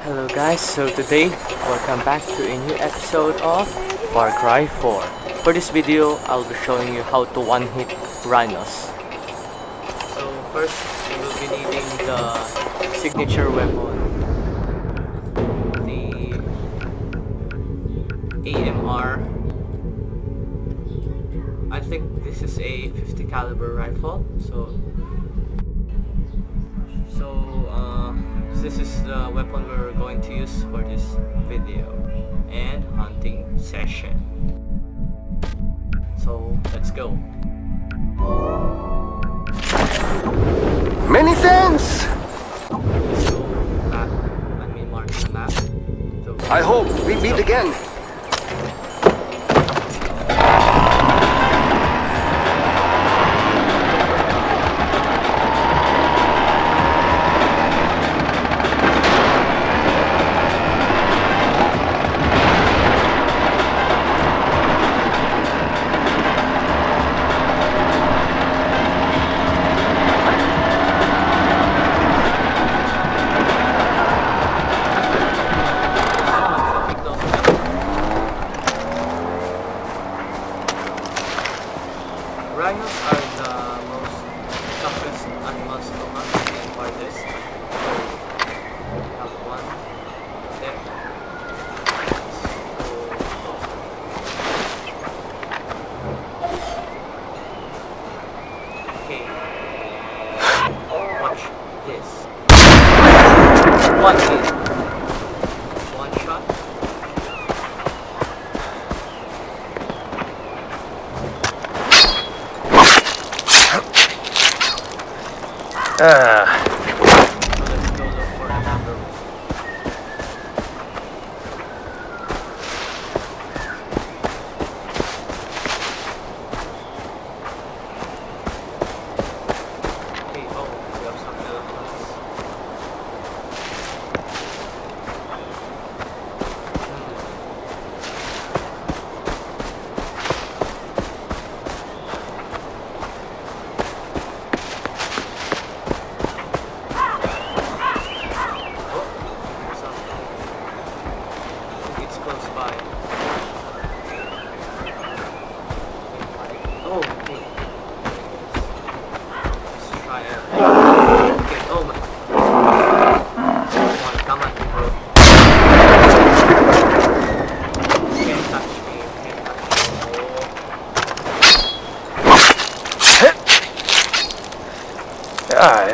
Hello guys, so today, welcome back to a new episode of Far Cry 4. For this video, I'll be showing you how to one-hit rhinos. So first, we will be needing the signature weapon. The AMR. I think this is a 50 caliber rifle, so this is the weapon we're going to use for this video and hunting session. So let's go. Many thanks! Let's go back. Let me mark the map. So, I hope we meet again. One hit. One shot. Ah, ah,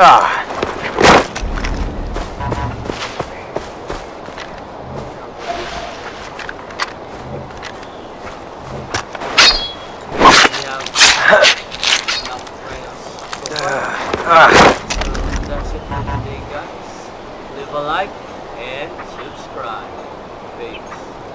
ah, ah. That's it for today guys. Leave a like and subscribe. Peace.